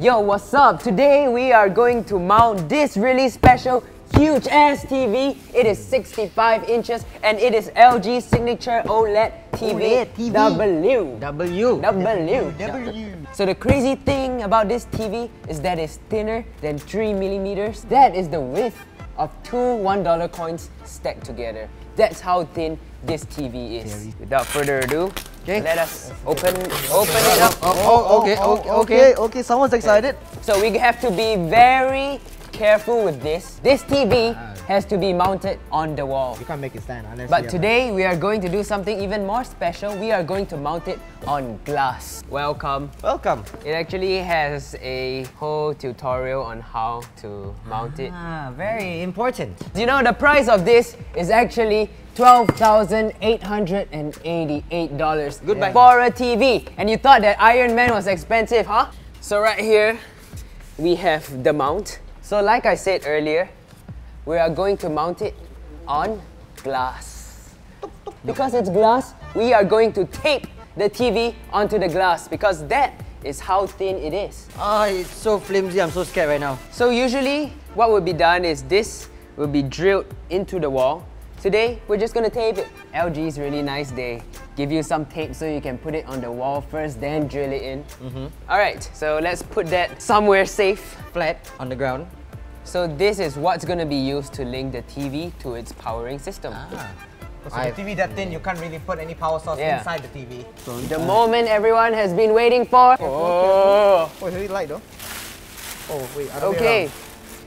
Yo, what's up? Today we are going to mount this really special huge ass TV. It is 65 inches and it is LG signature OLED TV, OLED TV. W. W. W. W. So the crazy thing about this TV is that it's thinner than 3 millimeters. That is the width of two $1 coins stacked together. That's how thin this TV is. Without further ado, Okay. let us open open it up. Oh, oh, oh, oh, okay, okay, okay, okay. Someone's excited. So we have to be very careful with this. This TV ah, has to be mounted on the wall. You can't make it stand unless But today we are going to do something even more special. We are going to mount it on glass. Welcome. Welcome. It actually has a whole tutorial on how to mount it. Ah, very important. You know the price of this is actually $12,888 Goodbye. for a TV. And you thought that Iron Man was expensive, huh? So right here, we have the mount. So like I said earlier, we are going to mount it on glass. Because it's glass, we are going to tape the TV onto the glass because that is how thin it is. Ah, it's so flimsy. I'm so scared right now. So usually what will be done is this will be drilled into the wall. Today, we're just gonna tape it. LG is really nice. They give you some tape so you can put it on the wall first, then drill it in. All right, so let's put that somewhere safe. Flat on the ground. So this is what's gonna be used to link the TV to its powering system. Ah. So the TV that thin, you can't really put any power source Yeah. inside the TV. The moment everyone has been waiting for. Oh, Oh, very light though. Oh wait, okay.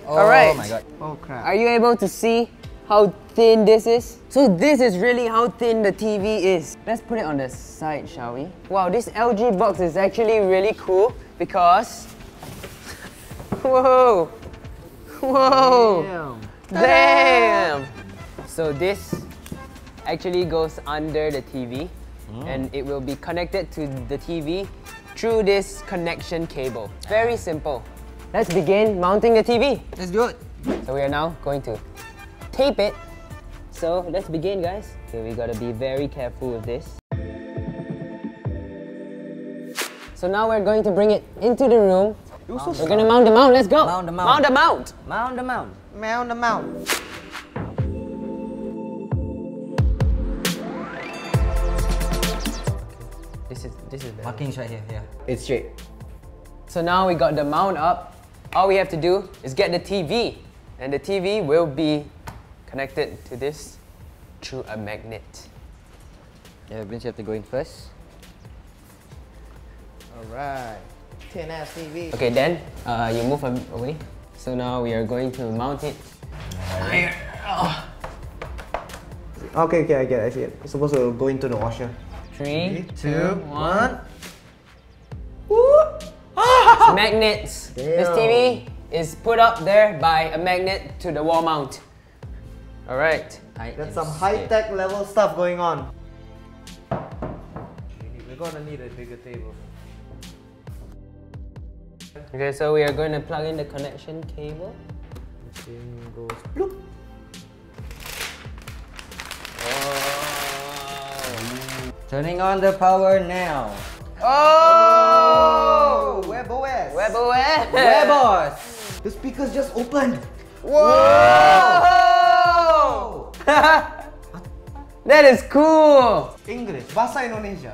Oh All right. Oh my god. Oh crap. Are you able to see how thin this is? So this is really how thin the TV is. Let's put it on the side, shall we? Wow, this LG box is actually really cool because... Whoa! Whoa! Damn! So this actually goes under the TV oh. and it will be connected to the TV through this connection cable. Very simple. Let's begin mounting the TV. Let's do it. So we are now going to tape it. So let's begin guys. Okay, we gotta be very careful with this. So now we're going to bring it into the room. We're gonna mount the mount, let's go! Mount the mount. Mount the mount! Mount the mount. Mount the mount. This is this is the Markings right here. Yeah. It's straight. So now we got the mount up. All we have to do is get the TV. And the TV will be connected to this through a magnet. Yeah, Vince, you have to go in first. Alright. Tin ass TV. Okay, then uh, you move away. So now we are going to mount it. Okay, okay, I get it, I see it. It's supposed to go into the washer. Three, two, one. It's magnets. This TV is put up there by a magnet to the wall mount. All right. I That's some high-tech level stuff going on. We're gonna need a bigger table. Okay, so we are going to plug in the connection cable. Thing goes bloop. Oh. Turning on the power now. Oh! oh. WebOS. WebOS! WebOS. The speakers just opened. Whoa! that is cool! English. Bahasa Indonesia.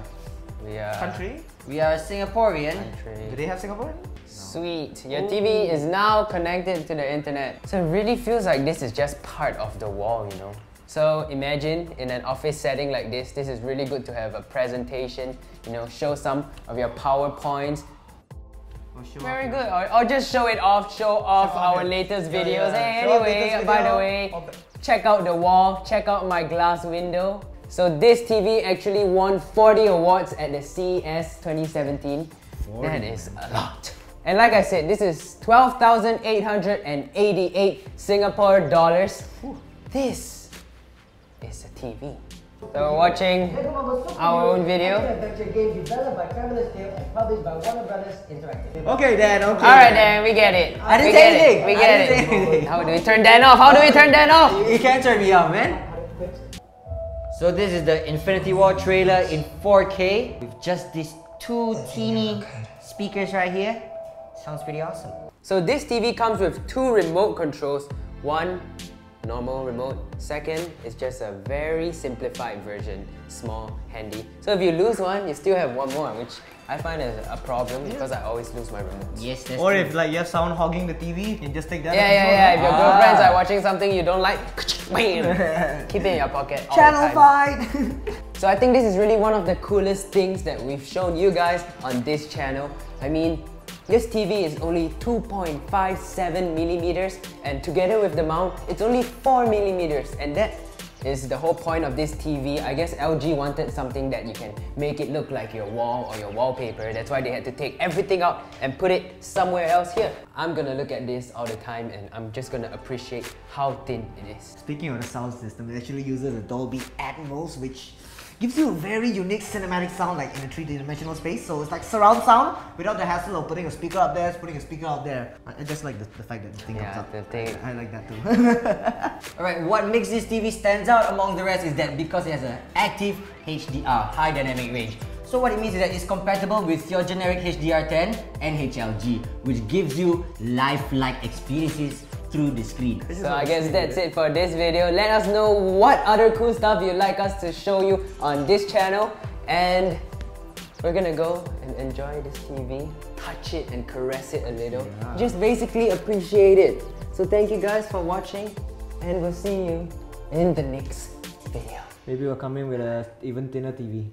We are Country. We are Singaporean. Do they have Singaporean? Sweet. Your TV is now connected to the internet. So it really feels like this is just part of the wall, you know? So imagine in an office setting like this, this is really good to have a presentation, you know, show some of your PowerPoints. Very good. Or, or just show it off, show off Show our latest Yeah, videos. yeah. Hey, anyway, latest by the way, check out the wall, check out my glass window. So this TV actually won 40 awards at the CES 2017. That is a lot. And like I said, this is 12,888 Singapore dollars. This is a TV. So we're watching our own video. adventure game developed by Traveller's Tale published by Warner Brothers Interactive. Okay, Dan. Okay. All right, then we get it. I didn't we say get anything. It. We I get didn't it. anything. How do we turn that off? How do we turn that off? You can't turn me off, man. So this is the Infinity War trailer in 4K with just these two teeny oh speakers right here. It's Sounds pretty awesome. So this TV comes with two remote controls. One, normal remote. Second is just a very simplified version, small, handy. So if you lose one, you still have one more, which I find is a problem because I always lose my remotes. Yes, that's Or true. if like you have someone hogging the TV, you can just take that. Yeah, yeah, yeah. If your ah. girlfriends are watching something you don't like, bam, keep it in your pocket. all the Channel time. fight. So I think this is really one of the coolest things that we've shown you guys on this channel. I mean, this TV is only 2.57 millimeters and together with the mount, it's only 4 millimeters and that is the whole point of this TV. I guess LG wanted something that you can make it look like your wall or your wallpaper. That's why they had to take everything out and put it somewhere else here. I'm gonna look at this all the time and I'm just gonna appreciate how thin it is. Speaking of the sound system, it actually uses a Dolby Atmos, which gives you a very unique cinematic sound like in a three-dimensional space. So it's like surround sound without the hassle of putting a speaker up there, putting a speaker up there. I, just like the, the fact that the thing Yeah, comes up. the thing- I, I like that too. Alright, what makes this TV stands out among the rest is that because it has an active HDR, high dynamic range. So what it means is that it's compatible with your generic HDR10 and HLG, which gives you lifelike experiences through the screen. So I guess that's it for this video. Let us know what other cool stuff you'd like us to show you on this channel. And we're gonna go and enjoy this TV, touch it and caress it a little. Just basically appreciate it. So thank you guys for watching and we'll see you in the next video. Maybe we'll come in with a even thinner TV.